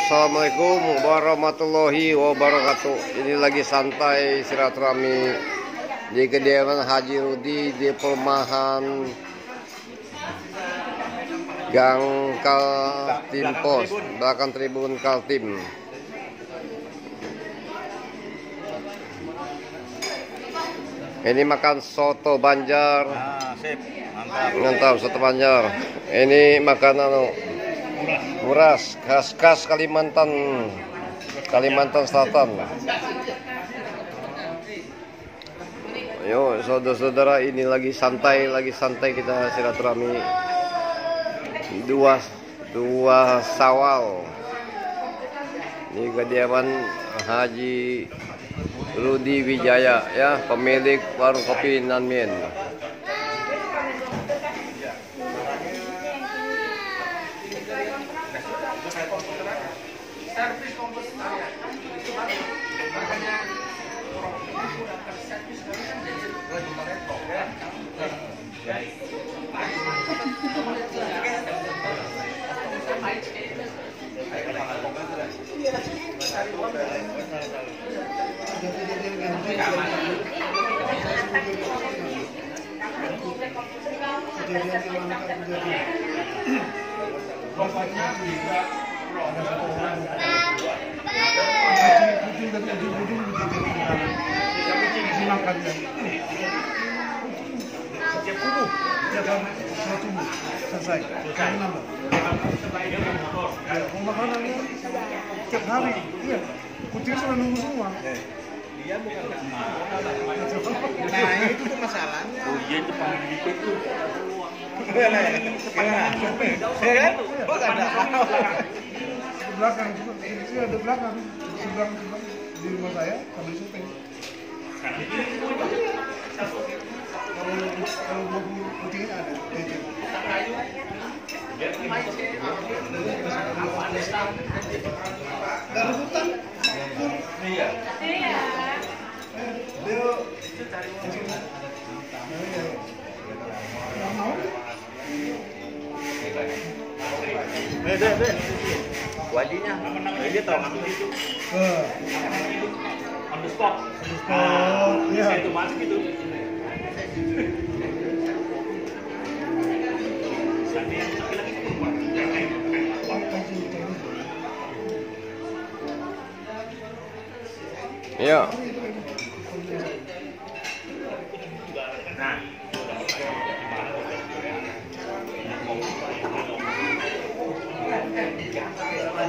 Assalamualaikum warahmatullahi wabarakatuh. Ini lagi santai silaturahmi di kediaman Haji Rudi di perumahan Gang Kaltim Pos, belakang Tribun Kaltim. Ini makan soto Banjar. Ah, sip. Mantap. Mantap soto Banjar. Ini makanan Buras, khas-khas Kalimantan Kalimantan Selatan. Ayo saudara-saudara ini lagi santai, lagi santai kita silaturahmi dua dua sawal. Ini kediaman Haji Rudi Wijaya ya, pemilik warung kopi Nanmin. Selesai kami nambah ya makanannya tiap hari iya Nah, itu masalahnya. Oh iya itu pemilik itu. Gimana ada belakang ada belakang seberang di rumah saya sambil syuting kalau kalau mau kucingnya ada Gak rebutan? Iya. Eh, deh, deh. Wadinya. Dia tahu nama itu. Eh, on the spot. Oh, iya. Saya itu masuk itu. Tapi yang